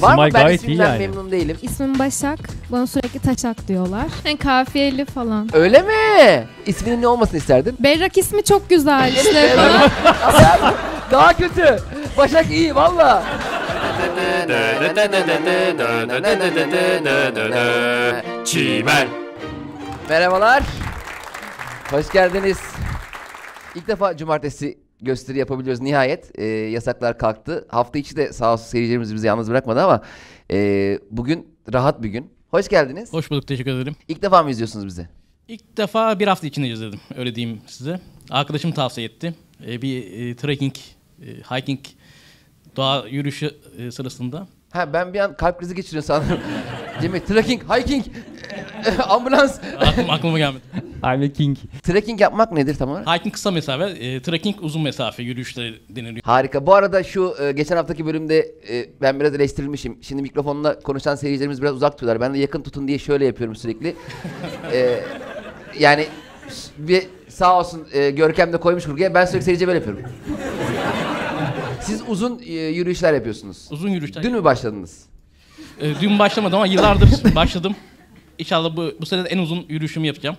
Var mı? Simay Ben gayet iyi ismimden yani. memnun değilim. İsmim Başak. Bana sürekli taşak diyorlar. Yani kafiyeli falan. Öyle mi? İsminin ne olmasını isterdin? Berrak ismi çok güzel işte falan. Daha kötü. Başak iyi valla. Çimen. Merhabalar. Hoş geldiniz. İlk defa cumartesi gösteri yapabiliyoruz nihayet. Ee, yasaklar kalktı. Hafta içi de sağ olsun seyircilerimiz bizi yalnız bırakmadı ama e, bugün rahat bir gün. Hoş geldiniz. Hoş bulduk teşekkür ederim. İlk defa mı izliyorsunuz bizi? İlk defa bir hafta içinde izledim öyle diyeyim size. Arkadaşım tavsiye etti. Ee, bir e, trekking, e, hiking, doğa yürüyüşü e, sırasında. Ha ben bir an kalp krizi geçiriyorum sanırım. Cemil trekking, hiking, ambulans. Aklım, aklıma gelmedi. I'm a king. Trekking yapmak nedir tam olarak? Hiking kısa mesafe, e, trekking uzun mesafe yürüyüşleri deniliyor. Harika. Bu arada şu e, geçen haftaki bölümde e, ben biraz eleştirilmişim. Şimdi mikrofonla konuşan seyircilerimiz biraz uzak tutuyorlar. Ben de yakın tutun diye şöyle yapıyorum sürekli. E, yani bir sağ olsun e, Görkem de koymuş kurguya. Ben sürekli seyirciye böyle yapıyorum. Siz uzun e, yürüyüşler yapıyorsunuz. Uzun yürüyüşler. Dün mü başladınız? E, dün başlamadım ama yıllardır başladım. İnşallah bu, bu sene de en uzun yürüyüşümü yapacağım.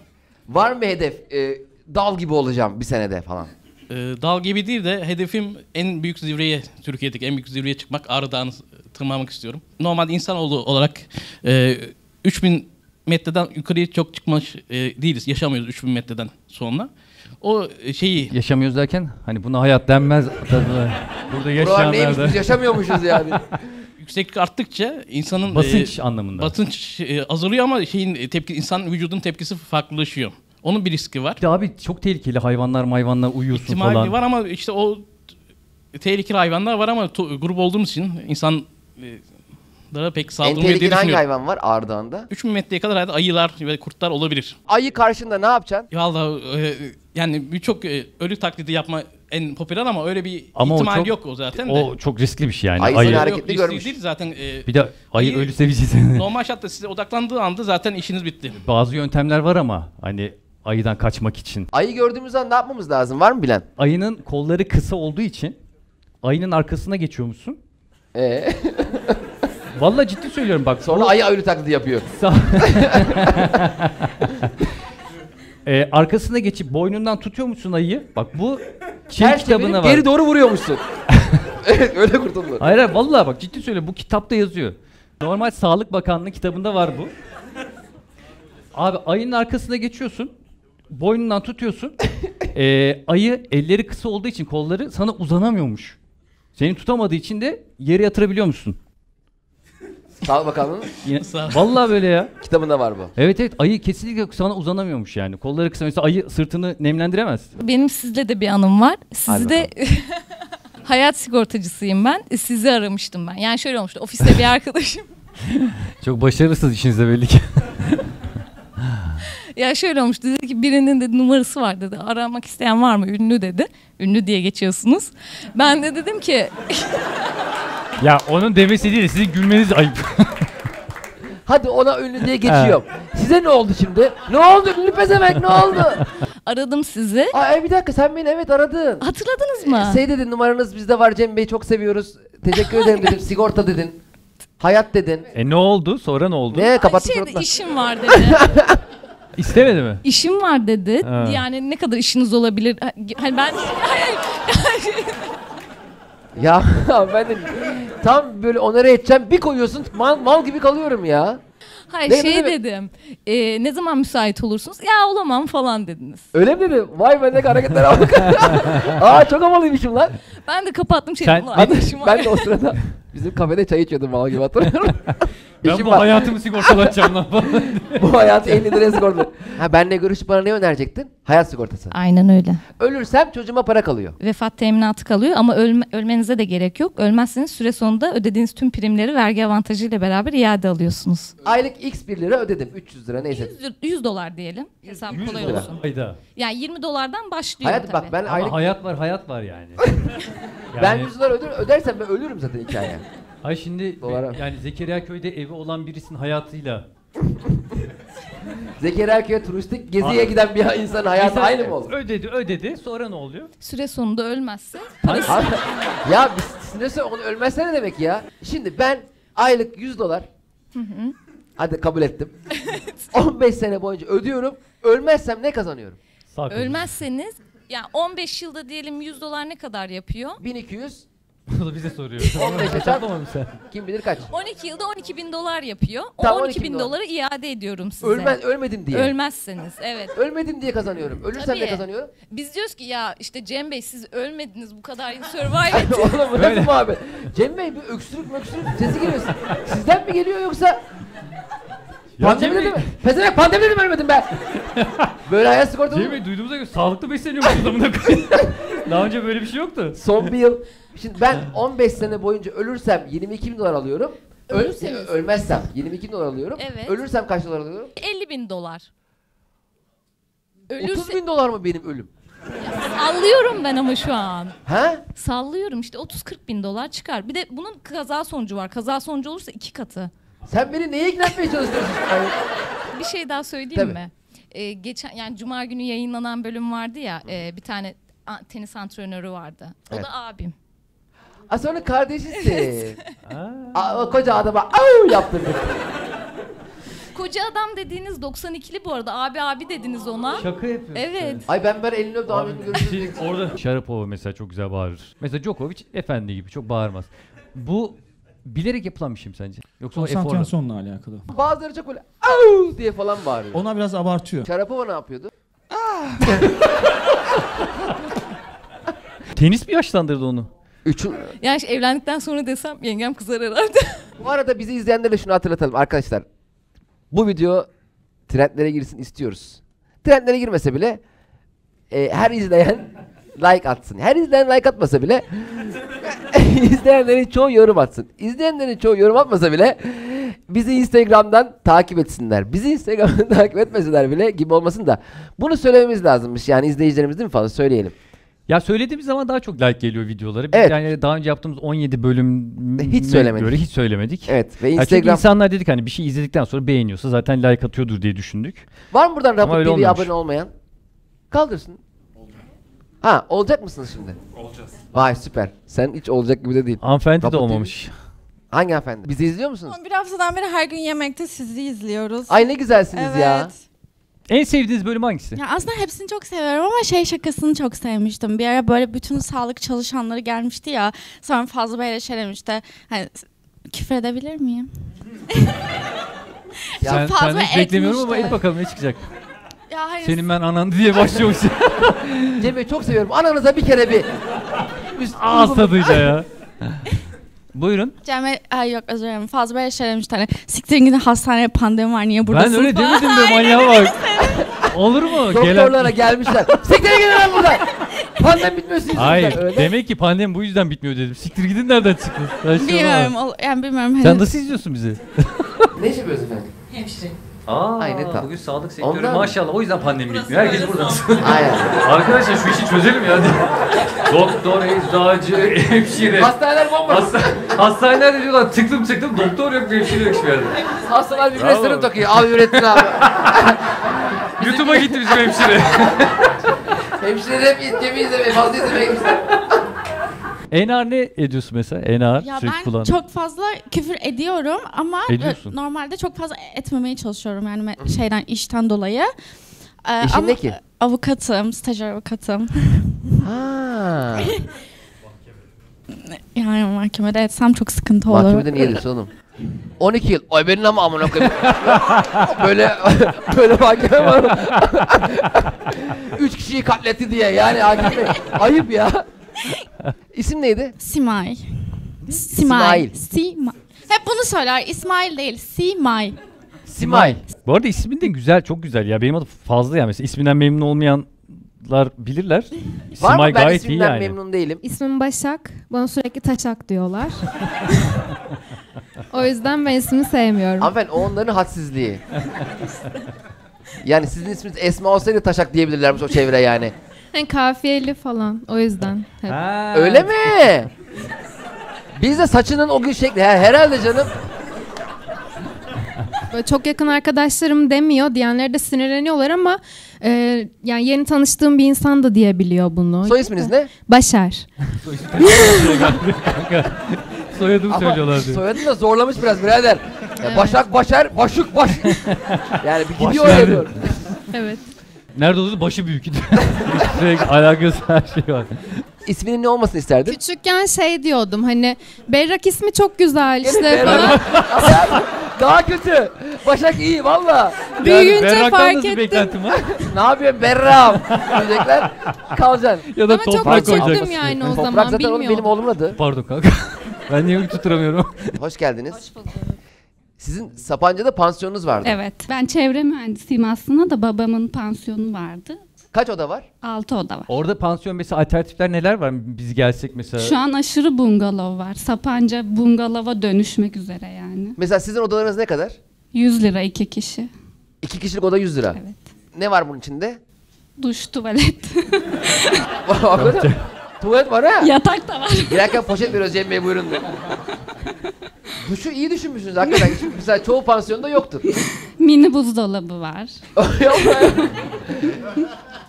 Var mı hedef? E, dal gibi olacağım bir senede falan. E, dal gibi değil de hedefim en büyük zirveye, Türkiye'deki en büyük zirveye çıkmak. Ağrı Dağı'nı tırmanmak istiyorum. Normalde insanoğlu olarak e, 3000 metreden yukarıya çok çıkmış e, değiliz. Yaşamıyoruz 3000 metreden sonra. O e, şeyi Yaşamıyoruz derken hani buna hayat denmez. Burada neymiş yaşayanlar biz da yaşamıyormuşuz yani. yükseklik arttıkça insanın basınç e, anlamında. basınç e, azalıyor ama şeyin e, tepki insan vücudun tepkisi farklılaşıyor. Onun bir riski var. Bir de abi çok tehlikeli hayvanlar mayvanlar uyuyorsun İhtimali falan. var ama işte o tehlikeli hayvanlar var ama to- grup olduğumuz için insanlara pek en saldırmıyor diye tehlikeli hangi düşünüyorum. hayvan var Ağrı Dağı'nda? 3000 metreye kadar herhalde ayılar ve kurtlar olabilir. Ayı karşında ne yapacaksın? Valla e, yani birçok e, ölü taklidi yapma en popüler ama öyle bir Ama o ihtimal çok- yok o zaten de. O çok riskli bir şey yani. Ayı Ayı. seni Yok, hareketli riskli görmüş. değil zaten. e, Bir de ayı ölü seveceğiz. normal şartta size odaklandığı anda zaten işiniz bitti. Bazı yöntemler var ama hani ayıdan kaçmak için. Ayı gördüğümüz an ne yapmamız lazım? Var mı bilen? Ayının kolları kısa olduğu için ayının arkasına geçiyormuşsun. Ee, Vallahi ciddi söylüyorum bak. sonra bu- ayı ölü taklidi yapıyor. Ee, arkasına geçip boynundan tutuyor musun ayıyı? Bak bu Çin Ters kitabına var. geri doğru vuruyormuşsun. evet öyle kurtuldu. Hayır hayır vallahi bak ciddi söyle bu kitapta yazıyor. Normal Sağlık Bakanlığı kitabında var bu. Abi ayının arkasına geçiyorsun. Boynundan tutuyorsun. Ee, ayı elleri kısa olduğu için kolları sana uzanamıyormuş. Seni tutamadığı için de yere yatırabiliyor musun? Sağlık Bakanlığı'nın Yine, Sağ- vallahi böyle ya. kitabında var bu. Evet evet ayı kesinlikle sana uzanamıyormuş yani. Kolları kısa mesela ayı sırtını nemlendiremez. Benim sizle de bir anım var. Sizi Hadi de hayat sigortacısıyım ben. Sizi aramıştım ben. Yani şöyle olmuştu. Ofiste bir arkadaşım. Çok başarısız işinizde belli ki. ya şöyle olmuştu. Dedi ki birinin de numarası var dedi. Aramak isteyen var mı? Ünlü dedi. Ünlü diye geçiyorsunuz. Ben de dedim ki ya onun demesi değil sizin gülmeniz ayıp. Hadi ona ünlü diye geçiyorum. Size ne oldu şimdi? Ne oldu ünlü pezemek ne oldu? aradım sizi. Ay bir dakika sen beni evet aradın. Hatırladınız mı? Şey dedin numaranız bizde var Cem Bey çok seviyoruz. Teşekkür ederim dedim. Sigorta dedin. Hayat dedin. e ne oldu? Sonra ne oldu? Ne kapattın Şeyde, suratına. işim var dedi. İstemedi mi? işim var dedi. Ha. Yani ne kadar işiniz olabilir? Hani ben Ya ben de tam böyle onere edeceğim bir koyuyorsun mal, mal gibi kalıyorum ya. hayır Ne- ne şey demek? dedim. e, ne zaman müsait olursunuz? Ya olamam falan dediniz. Öyle mi dedi? Vay bendeki hareketlere bak. Aa çok havalıymışım lan. Ben de kapattım şey Sen- dedim. Ben, ben de o sırada bizim kafede çay içiyordum mal gibi hatırlıyorum. Ben İşim bu var. hayatımı sigortalatacağım lan falan. Bu hayatı 50 liraya sigorta. Ha benle görüşüp bana ne önerecektin? Hayat sigortası. Aynen öyle. Ölürsem çocuğuma para kalıyor. Vefat teminatı kalıyor ama ölme- ölmenize de gerek yok. Ölmezseniz süre sonunda ödediğiniz tüm primleri vergi avantajıyla beraber iade alıyorsunuz. Aylık x 1 lira ödedim. 300 lira neyse. 100, 100 dolar diyelim. Hesap 100 kolay lira. olsun. Hayda. Yani 20 dolardan başlıyor Hayat tabii. bak ben Ama aylık hayat var hayat var yani. ben Yani- 100 lira öder, ödersem ben ölürüm zaten hikaye. Ay şimdi Dolara. yani Zekeriya köyde evi olan birisinin hayatıyla Zekeriya Köy'e turistik geziye giden bir insanın hayatı Mesela aynı mı olur? Ödedi ödedi sonra ne oluyor? Süre sonunda ölmezse Abi, ya biz sinirse onu ölmezse ne demek ya? Şimdi ben Aylık 100 dolar. Hadi kabul ettim. 15 sene boyunca ödüyorum. Ölmezsem ne kazanıyorum? Sağ kolum. Ölmezseniz yani 15 yılda diyelim 100 dolar ne kadar yapıyor? 1200 Bunu da bize soruyor. 15 yaşar. Hesaplamadım sen. kim bilir kaç. 12 yılda 12 bin dolar yapıyor. O Tamam, 12 12 bin doları iade ediyorum size. Ölmez ölmedim diye. Ölmezseniz evet. Ölmedim diye kazanıyorum. Ölürsem ne Tabii. kazanıyorum? Biz diyoruz ki ya işte Cem Bey siz ölmediniz bu kadar yıl survive ettiniz. Oğlum bu Böyle. nasıl muhabbet? Cem Bey bir öksürük möksürük sesi geliyor. Sizden mi geliyor yoksa? Pandemide mi? Pezevenk pandemide mi ölmedim ben? Böyle hayat sigortalı Cem Bey duyduğumuza göre sağlıklı besleniyormuşuz amına koyayım. Daha önce böyle bir şey yoktu. Son bir yıl. Şimdi ben 15 sene boyunca ölürsem 22 bin dolar alıyorum. Öl- Ölürseniz. ölmezsem 22 bin dolar alıyorum. Evet. Ölürsem kaç dolar alıyorum? 50 bin dolar. 30 Ölürse bin dolar mı benim ölüm? sallıyorum ben ama şu an. Ha? Sallıyorum işte 30-40 bin dolar çıkar. Bir de bunun kaza sonucu var. Kaza sonucu olursa iki katı. Sen beni neye ikna etmeye çalışıyorsun? Bir şey daha söyleyeyim Tabii. mi? Ee, geçen yani cuma günü yayınlanan bölüm vardı ya. e, bir tane a- tenis antrenörü vardı. O Evet. da abim. Aa, sonra kardeşisin. Aa, o koca adama au yaptırdık. Koca adam dediğiniz 92'li bu arada. Abi abi dediniz ona. Şaka yapıyorsun. Evet. Ay ben böyle elini öptüm Abi, şey, orada Sharapova mesela çok güzel bağırır. Mesela Djokovic efendi gibi çok bağırmaz. Bu bilerek yapılan bir şey mi sence? Yoksa. Konsantrasyonla alakalı. Bazıları çok böyle au diye falan bağırıyor. Ona biraz abartıyor. Şarapova ne yapıyordu? Tenis mi yaşlandırdı onu? Üçün. Yani işte evlendikten sonra desem yengem kızar herhalde. Bu arada bizi izleyenlere şunu hatırlatalım arkadaşlar. Bu video trendlere girsin istiyoruz. Trendlere girmese bile e, her izleyen like atsın. Her izleyen like atmasa bile izleyenlerin çoğu yorum atsın. İzleyenlerin çoğu yorum atmasa bile bizi Instagram'dan takip etsinler. Bizi Instagram'dan takip etmeseler bile gibi olmasın da bunu söylememiz lazımmış. Yani izleyicilerimiz değil mi falan söyleyelim. Ya söylediğimiz zaman daha çok like geliyor videolara. Biz Evet. yani daha önce yaptığımız 17 bölüm Hiç söylemedik. Göre hiç söylemedik. Evet ve Instagram insanlar dedik hani bir şey izledikten sonra beğeniyorsa zaten like atıyordur diye düşündük. var mı buradan Rapid TV'ye abone olmayan? Kaldırsın. Ha olacak mısınız şimdi? Olacağız. Vay süper. Sen hiç olacak gibi de değil. Hanımefendi de TV. olmamış. Hangi hanımefendi? Bizi izliyor musunuz? Bir haftadan beri her gün yemekte sizi izliyoruz. Ay ne güzelsiniz evet. ya. En sevdiğiniz bölüm hangisi? Ya aslında hepsini çok seviyorum ama şey şakasını çok sevmiştim. Bir ara böyle bütün sağlık çalışanları gelmişti ya. Sonra fazla böyle şey demişti. Hani küfür edebilir miyim? Ya Sen, fazla senden hiç beklemiyorum ama et bakalım ne çıkacak. Ya hayır. Senin ben anandı diye başlıyormuş. Cem Bey çok seviyorum. Ananıza bir kere bir. Üst, Ağız tadıyla ya. Buyurun. Cemre, ay yok özür dilerim. Fazla böyle şey demişti. Hani siktirin gidin hastaneye pandemi var niye buradasın ben öyle falan. demedim de manyağa bak. Olur mu? Doktorlara gelmişler. Siktir gidin lan buradan. Pandemi bitmiyor sizin Hayır. Öyle. Demek ki pandemi bu yüzden bitmiyor dedim. Siktir gidin nereden çıktın? Ben şey Bilmiyorum. ol- Yani bilmiyorum. Hani Sen nasıl izliyorsun bizi? Ne iş yapıyorsun efendim? Aa, Ay, ne tatlı. bugün sağlık sektörü Ondan maşallah o yüzden pandemi bitmiyor. Herkes burada. Aynen. Arkadaşlar şu işi çözelim ya. doktor, eczacı, hemşire. Hastaneler bomboş. Hasta, hastanelerde diyorlar tıktım tıktım doktor yok hemşire yok hiçbir yerde. Hastalar bir Bravo. restoran takıyor. Abi ürettin abi. YouTube'a gitti bizim hemşire. Hemşireleri hep Cem'i izlemeye fazla izlemeye gitmişler. Enar ne ediyorsun mesela? Enar Ya sürekli ben kullan. çok fazla küfür ediyorum ama Ediyorsun. normalde çok fazla etmemeye çalışıyorum yani me- şeyden işten dolayı. Ee, ama? Avukatım, stajyer avukatım. Ha. yani mahkemede etsem çok sıkıntı olur. Mahkemede niye diyorsun oğlum? 12 yıl. Ay benim ama amına koyayım. böyle böyle mahkeme var? Üç kişiyi katletti diye yani hakim bey. Ayıp ya. İsim neydi? Simay. İsmail. Simay. Simay. Hep bunu söyler. İsmail değil. Simay. Simay. Bu arada ismin de güzel, çok güzel ya. Benim adım fazla ya mesela. isminden memnun olmayanlar bilirler. Var Simay mı? Ben gayet iyi ismimden yani. memnun değilim. İsmim Başak. Bana sürekli Taşak diyorlar. o yüzden ben ismimi sevmiyorum. Hanımefendi o onların hadsizliği. yani sizin isminiz Esma olsaydı taşak diyebilirlermiş o çevre yani. Yani kafiyeli falan. O yüzden. Hep. Ha. Öyle mi? Biz de saçının o gün şekli. Her, herhalde canım. Böyle çok yakın arkadaşlarım demiyor. Diyenleri de sinirleniyorlar ama e, yani yeni tanıştığım bir insan da diyebiliyor bunu. Soy isminiz ne? Başar. Soyadımı Ama söylüyorlar diyor. soyadını da zorlamış biraz birader. Ya Evet. Başak Başar, Başuk Baş. yani bir gidiyor öyle diyor. Evet. Nerede olduğu başı büyük. Sürekli alakası her şey var. İsminin ne olmasını isterdin? Küçükken şey diyordum hani Berrak ismi çok güzel işte falan. Daha kötü. Başak iyi valla. Büyüyünce Berrak'tan fark nasıl ettim. beklentim var? Ne yapıyorsun Berram? Diyecekler. Kalacaksın. ya da Ama çok toprak küçüktüm koyacaksın. yani o Toprak zaman zaten oğlum bilmiyorum. benim oğlumun adı. Pardon kanka. ben niye tutturamıyorum? Hoş geldiniz. Sizin Sapanca'da pansiyonunuz vardı. Evet. Ben çevre mühendisiyim aslında da babamın pansiyonu vardı. Kaç oda var? Altı oda var. Orada pansiyon mesela alternatifler neler var? Biz gelsek mesela. Şu an aşırı bungalov var. Sapanca bungalova dönüşmek üzere yani. Mesela sizin odalarınız ne kadar? 100 lira iki kişi. İki kişilik oda 100 lira. Evet. Ne var bunun içinde? Duş, tuvalet. Hakikaten. Tuvalet var ha. Yatak da var. Girerken poşet veriyoruz Cem Bey buyurun. Duşu iyi düşünmüşsünüz hakikaten. Mesela çoğu pansiyonda yoktur. Mini buzdolabı var. Be.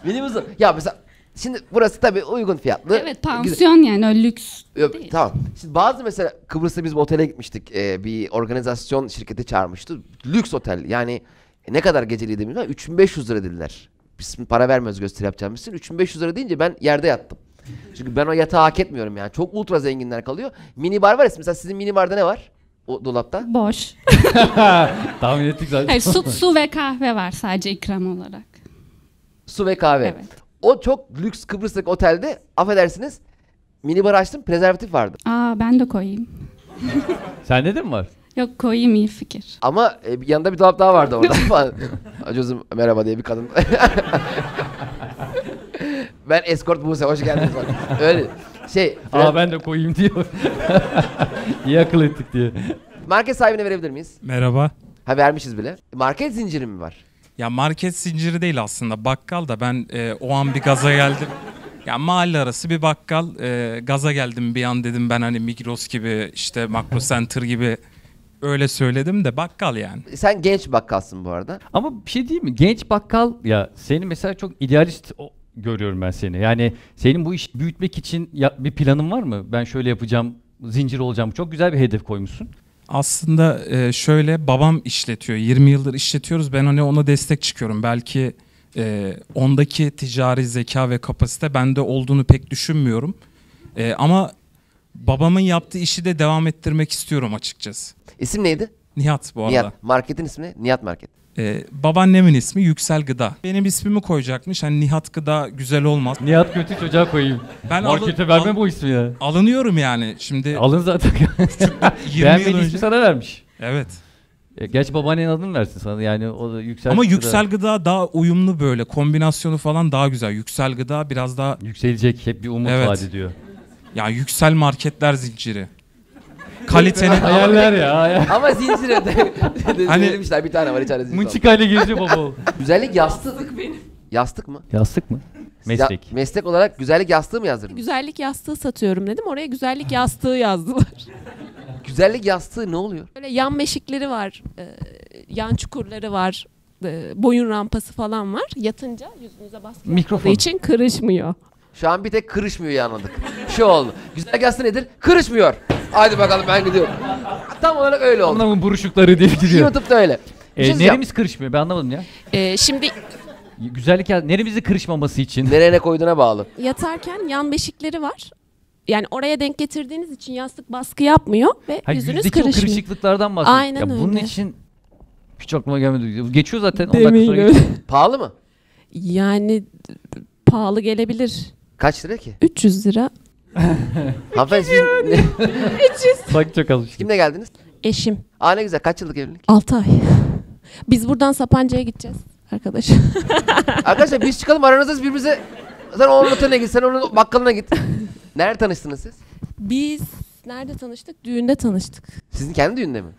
Minibüs. Ya mesela şimdi burası tabii uygun fiyatlı. Evet Güzel. pansiyon yani öyle lüks Yok, değil. tamam. Şimdi bazı mesela Kıbrıs'ta biz bir otele gitmiştik. Ee, bir organizasyon şirketi çağırmıştı. Lüks otel. Yani ne kadar geceliydi bilmiyorum. 3500 lira dediler. Biz para vermiyoruz gösteri yapacağımız için. 3500 lira deyince ben yerde yattım. Çünkü ben o yatağı hak etmiyorum yani. Çok ultra zenginler kalıyor. Mini bar var ya. Mesela sizin mini barda ne var? O dolapta. Boş. Tahmin ettik zaten. Hayır, su, su ve kahve var sadece ikram olarak. Su ve kahve. Evet. O çok lüks Kıbrıs'taki otelde affedersiniz mini bar açtım prezervatif vardı. Aa ben de koyayım. Sende de mi var? Yok koyayım iyi fikir. Ama e, bir yanında bir dolap daha vardı orada falan. Acozum merhaba diye bir kadın. Ben escort Buse hoş geldiniz. Öyle şey. Aa ben de koyayım diyor. İyi akıl ettik diye. Market sahibine verebilir miyiz? Merhaba. Ha vermişiz bile. Market zinciri mi var? Ya market zinciri değil aslında bakkal da ben e, o an bir gaza geldim. Ya mahalle arası bir bakkal e, gaza geldim bir an dedim ben hani Migros gibi işte Makro Center gibi öyle söyledim de bakkal yani. Sen genç bakkalsın bu arada. Ama bir şey değil mi? Genç bakkal ya seni mesela çok idealist görüyorum ben seni. Yani senin bu işi büyütmek için ya, bir planın var mı? Ben şöyle yapacağım, zincir olacağım. Çok güzel bir hedef koymuşsun. Aslında e, şöyle babam işletiyor 20 yıldır işletiyoruz ben hani ona destek çıkıyorum. Belki e, ondaki ticari zeka ve kapasite bende olduğunu pek düşünmüyorum. E, ama babamın yaptığı işi de devam ettirmek istiyorum açıkçası. İsim neydi? Nihat bu arada. Nihat. Marketin ismi? Nihat Market. Ee, babaannemin ismi Yüksel Gıda. Benim ismimi koyacakmış. Hani Nihat Gıda güzel olmaz. Nihat kötü çocuğa koyayım. Ben Markete alın- verme al- bu ismi ya. alınıyorum yani. Şimdi Alın zaten. 20 yıl Beğenmediği ismi sana vermiş. Evet. E, gerçi babaannenin adını versin sana yani o da yüksel. Ama. Yüksel Gıda daha uyumlu böyle. Kombinasyonu falan daha güzel. Yüksel Gıda biraz daha Yükselecek hep bir umut Evet. vaat ediyor. ya yüksel marketler zinciri. Kalitenin Hayaller ya. Ama zincire de, de Hani- söylemişler bir tane var içeride zincir. Mınçıkayla geziyor baba. Güzellik yastık. benim. Yastık mı? Yastık mı? Meslek. Ya- meslek olarak güzellik yastığı mı yazdırdın? Güzellik yastığı satıyorum dedim. Oraya güzellik yastığı yazdılar. Güzellik yastığı ne oluyor? Böyle yan meşikleri var. e, yan çukurları var. e, boyun rampası falan var. Yatınca yüzünüze baskı yapmadığı Mikrofon. için kırışmıyor. Şu an bir tek kırışmıyor ya anladık. Şu oldu. Güzellik yastığı nedir? Kırışmıyor. Hadi bakalım ben gidiyorum. Tam olarak öyle oldu. Anlamın buruşukları diye gidiyor. YouTube'da öyle. Bir E, şey söyleyeceğim. neremiz kırışmıyor ben anlamadım ya. E, şimdi Güzellik ya neremizi kırışmaması için. Nereye ne koyduğuna bağlı. yatarken yan beşikleri var. Yani oraya denk getirdiğiniz için yastık baskı yapmıyor ve Ha, yüzünüz yüzdeki o kırışmıyor. kırışıklıklardan bahsediyor. Aynen ya bunun öyle. için hiç aklıma gelmedi. Geçiyor zaten 10 dakika Demeyin sonra öyle. Pahalı mı? Yani pahalı gelebilir. Kaç lira ki? 300 lira. Hanımefendi siz ne- Bak çok alıştım. kimle geldiniz? Eşim. Aa ne güzel. Kaç yıllık evlilik? 6 ay. Biz buradan Sapanca'ya gideceğiz arkadaş. Arkadaşlar biz çıkalım aranızda siz birbirimize... Sen onun oteline git, sen onun bakkalına git. Nerede tanıştınız siz? Biz nerede tanıştık? Düğünde tanıştık. Sizin kendi düğünde mi?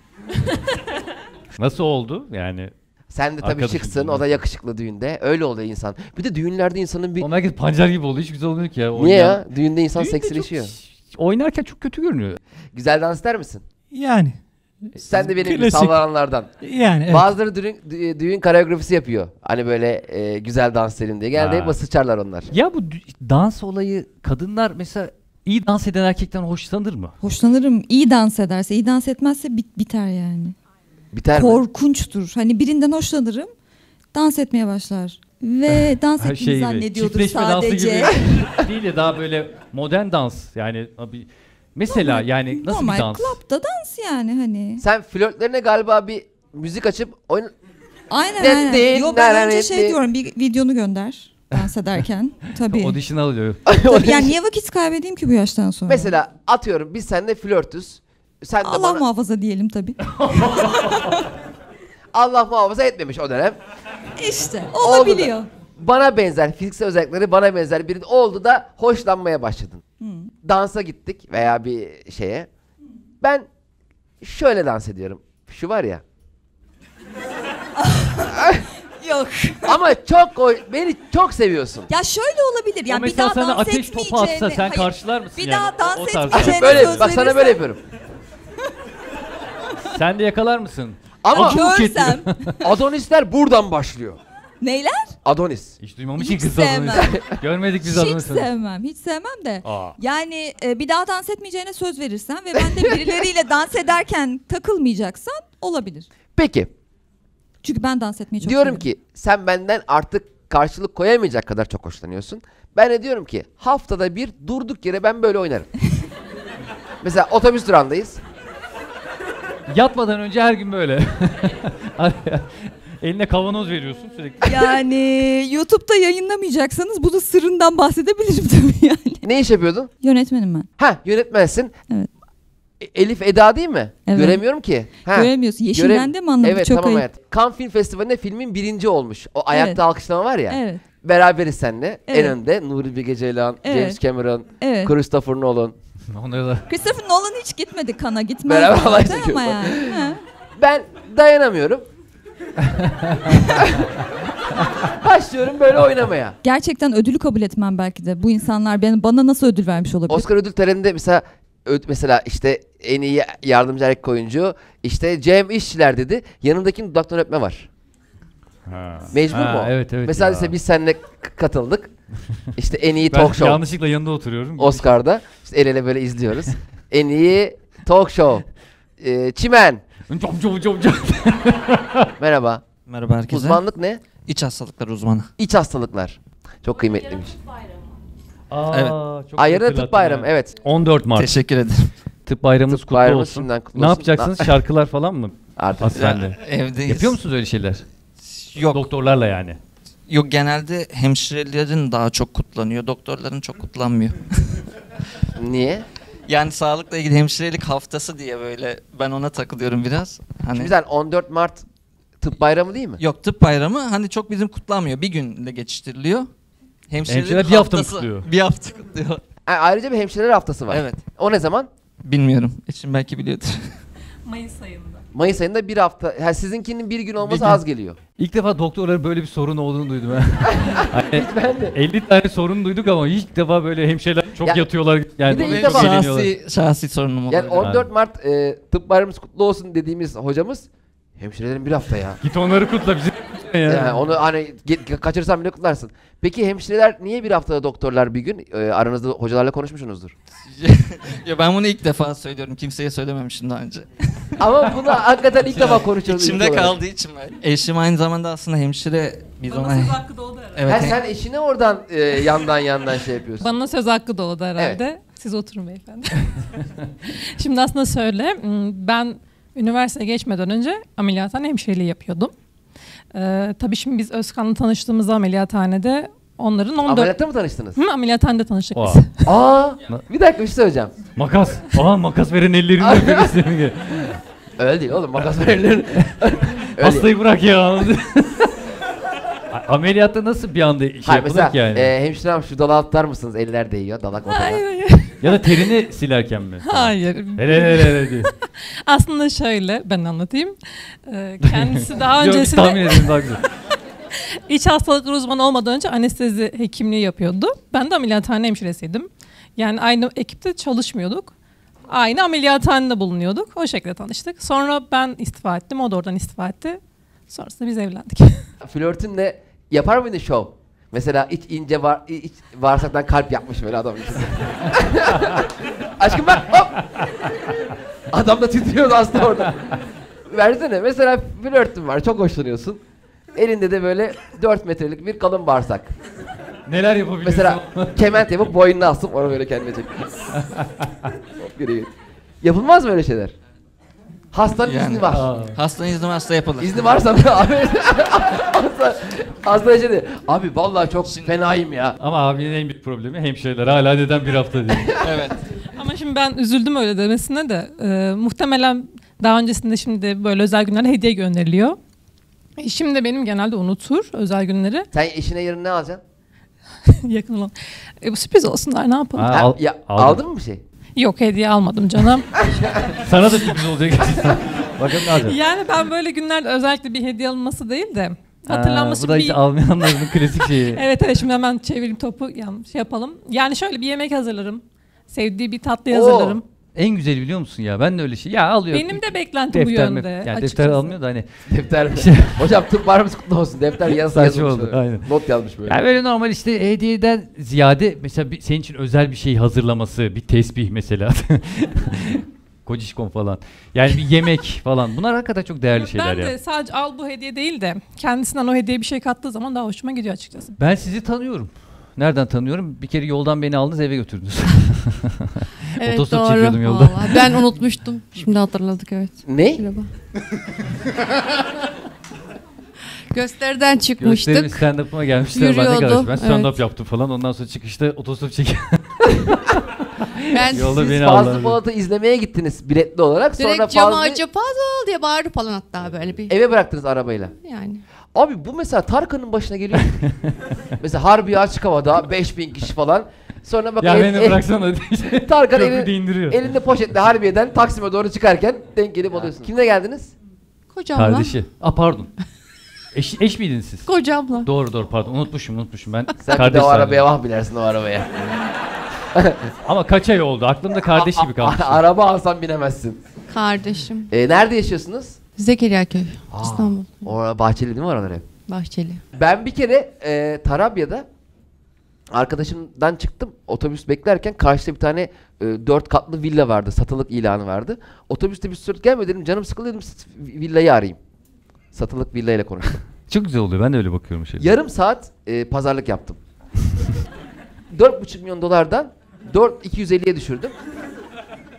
Nasıl oldu yani? Sen de tabii Arkadaşım şıksın, düğünde. o da yakışıklı düğünde. Öyle oluyor insan. Bir de düğünlerde insanın bir... Onun herkes pancar gibi oluyor. Hiç güzel olmuyor ki ya. Niye Oynayan- ya? Düğünde insan Düğünde seksileşiyor. çok- Oynarken çok kötü görünüyor. Güzel dans eder misin? yani Sen de benim gibi Klasik. sallananlardan. yani evet. Bazıları düğün, dü- düğün koreografisi yapıyor. Hani böyle e, güzel dans edelim diye. Genelde Ha. hep sıçarlar onlar. Ya bu dü- dans olayı kadınlar mesela İyi dans eden erkekten hoşlanır mı? Hoşlanırım. İyi dans ederse, iyi dans etmezse bit- biter yani. Biter mi? Korkunçtur. Hani birinden hoşlanırım, dans etmeye başlar. Ve dans ettiğini şey zannediyordur çiftleşme dansı sadece. gibi değil de daha böyle modern dans yani abi mesela yani nasıl Normal bir dans? club'da dans yani hani. Sen flörtlerine galiba bir müzik açıp oyun... Aynen Ne- aynen. ne- Yo ben önce ne- şey ne- diyorum bir videonu gönder dans ederken. Tabii. Audition alıyor. Tabii yani niye vakit kaybedeyim ki bu yaştan sonra? Mesela atıyorum biz seninle flörtüz. Sen de Allah bana muhafaza diyelim tabii. Allah muhafaza etmemiş o dönem. İşte Oldu olabiliyor. da Bana benzer fiziksel özellikleri bana benzer biri oldu da hoşlanmaya başladın. Dansa gittik veya bir şeye. Ben şöyle dans ediyorum. Şu var ya. Yok. Ama çok oy- beni çok seviyorsun. Ya şöyle olabilir. o Yani bir mesela daha sana dans ateş topu atsa sen Hayır, karşılar mısın Bir yani? daha dans O tarz etmeyeceğine Böyle bak sana böyle yapıyorum. Sen de yakalar mısın? Ama Görsem. Adonisler buradan başlıyor. Neyler? Adonis. Hiç duymamışsın Hiç kız sevmem. Görmedik biz Hiç sevmem. Hiç sevmem de. Aa. Yani e, bir daha dans etmeyeceğine söz verirsen ve ben de birileriyle dans ederken takılmayacaksan olabilir. Peki Çünkü ben dans etmeyi çok diyorum severim. ki sen benden artık karşılık koyamayacak kadar çok hoşlanıyorsun. Ben de diyorum ki haftada bir durduk yere ben böyle oynarım. Mesela otobüs durağındayız. Yatmadan önce her gün böyle. Eline kavanoz veriyorsun sürekli. Yani YouTube'da yayınlamayacaksanız bu da sırrından bahsedebilirim tabii yani. Ne iş yapıyordun? Yönetmenim ben. Ha yönetmensin. Evet. E- Elif Eda değil mi? Evet. Göremiyorum ki. Ha. Göremiyorsun. Yeşilden de mi anladık? Evet Çok tamam ayıp. hayat. Cannes Film Festivali'nde filmin birinci olmuş. O ayakta Evet. alkışlama var ya. Evet. Beraberiz seninle. En Evet. önde Nuri Bilge Ceylan, Evet. James Cameron, Evet. Christopher Nolan. Onları da Christopher Nolan hiç gitmedi kana gitmez. Beraber halay ama çekiyor. yani. Ha. Ben dayanamıyorum. Başlıyorum böyle oynamaya. Gerçekten ödülü kabul etmem belki de. Bu insanlar ben, bana nasıl ödül vermiş olabilir? Oscar ödül töreninde mesela mesela işte en iyi yardımcı erkek oyuncu işte Cem İşçiler dedi. Yanındakinin dudaktan öpme var. Mecbur Ha, mu? evet, evet Mesela ya. ise biz seninle katıldık. İşte en iyi ben talk show yanlışlıkla yanında oturuyorum. Oscar'da. İşte el ele böyle izliyoruz. en iyi talk show. Ee, Çimen. Çok çok çok çok. Merhaba. Merhaba herkese. Uzmanlık ne? İç hastalıklar uzmanı. İç hastalıklar. Çok kıymetliymiş. Aa, Evet. çok hatırlattın tıp bayramı ya. evet. 14 Mart. Teşekkür ederim. Tıp bayramımız Tıp kutlu bayramımız olsun. kutlu ne olsun. yapacaksınız? Şarkılar falan mı? Artık. Asfende. Evdeyiz. Yapıyor musunuz öyle şeyler? Yok. Doktorlarla yani. Yok genelde hemşirelerin daha çok kutlanıyor. Doktorların çok kutlanmıyor. Niye? Yani sağlıkla ilgili hemşirelik haftası diye böyle ben ona takılıyorum biraz. Hani Şimdi sen 14 Mart tıp bayramı değil mi? Yok tıp bayramı hani çok bizim kutlanmıyor. Bir günde geçiştiriliyor. Hemşirelerin Hemşireler bir hafta haftası- kutluyor? Bir hafta kutluyor. Ha, ayrıca bir hemşireler haftası var. Evet. O ne zaman? Bilmiyorum. Eşim belki biliyordur. Mayıs ayında. Mayıs ayında bir hafta. Ha, sizinkinin bir gün olması gün. az geliyor. İlk defa doktorların böyle bir sorun olduğunu duydum ha. hani 50 tane sorun duyduk ama ilk defa böyle hemşireler çok Ya- yatıyorlar. Yani Bir de ilk çok defa- eğleniyorlar. şahsi, şahsi sorunum olabilir. Yani 14 Mart e, tıp bayramımız kutlu olsun dediğimiz hocamız hemşirelerin bir hafta ya. Git onları kutla bizim. ya. Yani onu hani ge- kaçırırsan bile kutlarsın. Peki hemşireler niye bir haftada doktorlar bir gün? E, aranızda hocalarla konuşmuşsunuzdur. ya ben bunu ilk defa söylüyorum. Kimseye söylememiştim daha önce. Ama bunu hakikaten ilk defa konuşuyoruz. İçimde ilk olarak. kaldığı için ben. Eşim aynı zamanda aslında hemşire. Biz ona... hakkı doğdu herhalde. Evet. Ha, sen eşine oradan e, yandan yandan şey yapıyorsun. Bana söz hakkı doğdu herhalde. Siz oturun beyefendi. Şimdi aslında şöyle, m, ben üniversiteye geçmeden önce ameliyathane hemşireliği yapıyordum. Ee, tabii şimdi biz Özkan'la tanıştığımızda ameliyathanede onların 14... Ameliyatta mı tanıştınız? Hı, ameliyathanede tanıştık Oha. biz. Aa, bir dakika bir şey söyleyeceğim. Makas. Aa makas veren ellerini senin gibi. Öyle değil oğlum makas verilir. Öyle. Hastayı bırak ya. Ameliyatta nasıl bir anda şey Hayır yapılır mesela ki yani? e, hemşirem şu dalağı tutar mısınız? Eller değiyor dalak. Hayır, hayır. Ya da terini silerken mi? Hayır. Hele hele hele diye. Aslında şöyle, ben anlatayım. Ee, kendisi daha Yok, öncesinde... tahmin edeyim daha güzel. İç hastalıkları uzmanı olmadan önce anestezi hekimliği yapıyordu. Ben de ameliyathane hemşiresiydim. Yani aynı ekipte çalışmıyorduk. Aynı ameliyathanede bulunuyorduk. O şekilde tanıştık. Sonra ben istifa ettim. O da oradan istifa etti. Sonrasında biz evlendik. Flörtünle yapar mıydın şov? Mesela iç ince var iç bağırsaktan kalp yapmış böyle adam. Aşkım bak hop. Adam da titriyordu aslında orada. Versene mesela flörtün var çok hoşlanıyorsun. Elinde de böyle 4 metrelik bir kalın bağırsak. Neler yapabiliyorsun? Mesela kement yapıp boynuna asıp onu böyle kendine çek. Hop, geri git. Yapılmaz mı öyle şeyler? Hastanın Yani- izni var. Aa. Hastanın izni varsa yapılır. İzni varsa abi hasta, hasta şey de, Abi vallahi çok fenayım ya. Ama abinin en büyük problemi hemşireler hala neden bir hafta değil. evet. Ama şimdi ben üzüldüm öyle demesine de. Ee, muhtemelen daha öncesinde şimdi böyle özel günlerde hediye gönderiliyor. Eşim de benim genelde unutur özel günleri. Sen eşine yarın ne alacaksın? Yakın olan. E, bu sürpriz olsunlar ne yapalım? Ha, al- ya, aldın. aldın mı bir şey? Yok hediye almadım canım. Sana da sürpriz olacak. Bakalım ne alacak. yani ben böyle günlerde özellikle bir hediye alınması değil de hatırlanması Ha, bu da bir... almayanların klasik şeyi. Evet evet şimdi hemen çevireyim topu yani şey yapalım. Yani şöyle bir yemek hazırlarım. Sevdiği bir tatlı hazırlarım. En güzeli biliyor musun ya? Ben de öyle şey. Ya alıyor. Benim de beklentim bu Defter yönde. mef- Yani defter açıkçası. almıyor da hani. Defter mi? Hocam tıp bayramımız kutlu olsun. Defter yazısı Saçma yazılmış oldu, böyle. aynen. Not yazmış böyle. Yani böyle normal işte hediyeden ziyade mesela bir, senin için özel bir şey hazırlaması, bir tesbih mesela. Kocişkon falan. Yani bir yemek falan. Bunlar hakikaten çok değerli şeyler Ben ya. de sadece al bu hediye değil de kendisinden o hediye bir şey kattığı zaman daha hoşuma gidiyor açıkçası. Ben sizi tanıyorum. Nereden tanıyorum? Bir kere yoldan beni aldınız eve götürdünüz. Evet Otostop doğru. çekiyordum yolda. Vallahi ben unutmuştum. Şimdi hatırladık evet. Ne? Merhaba. Gösteriden çıkmıştık. Gösterimi stand-up'ıma gelmişler. Ben de Yürüyordu, kardeşim. Ben stand-up evet. yaptım falan. Ondan sonra çıkışta otostop çek. Ben Yolda Siz beni Fazlı. Polat'ı izlemeye gittiniz biletli olarak. Sonra direkt camı Fazlı açıp fazla diye bağırdı falan hatta böyle bir. eve bıraktınız arabayla. Yani. Abi bu mesela Tarkan'ın başına geliyor. mesela Harbi açık havada 5000 kişi falan. Sonra bak ya el- beni el- bıraksana diye. Tarkan Köprüde indiriyor. elinde poşetle Harbiye'den Taksim'e doğru çıkarken denk gelip alıyorsun. Kimle geldiniz? Kocamla. Kardeşi. Aa pardon. Eş, eş miydiniz siz? Kocamla. Doğru doğru pardon unutmuşum unutmuşum ben Sen bir de o sandım. arabaya vah binersin o arabaya. Ama kaç ay oldu aklımda kardeş gibi kalmış. Araba alsan binemezsin. Kardeşim. Ee, nerede yaşıyorsunuz? Zekeriya köy. Aa, İstanbul. O Bahçeli değil mi oralar hep? Bahçeli. Ben bir kere e, Tarabya'da arkadaşımdan çıktım. Otobüs beklerken karşıda bir tane e, dört katlı villa vardı. Satılık ilanı vardı. Otobüste bir sürü gelme dedim. Canım sıkıldı dedim. Villayı arayayım. Satılık villa ile konuştum. Çok güzel oluyor ben de öyle bakıyorum şeylere. Yarım saat e, pazarlık yaptım. 4,5 milyon dolardan 4 250'ye düşürdüm.